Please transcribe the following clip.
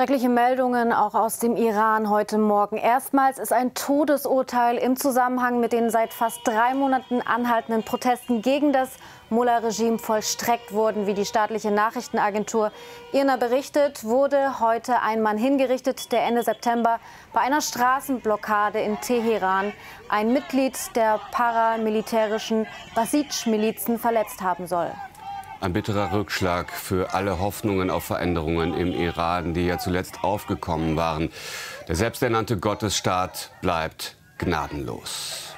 Schreckliche Meldungen auch aus dem Iran heute Morgen. Erstmals ist ein Todesurteil im Zusammenhang mit den seit fast drei Monaten anhaltenden Protesten gegen das Mullah-Regime vollstreckt worden. Wie die staatliche Nachrichtenagentur IRNA berichtet, wurde heute ein Mann hingerichtet, der Ende September bei einer Straßenblockade in Teheran ein Mitglied der paramilitärischen Basij-Milizen verletzt haben soll. Ein bitterer Rückschlag für alle Hoffnungen auf Veränderungen im Iran, die ja zuletzt aufgekommen waren. Der selbsternannte Gottesstaat bleibt gnadenlos.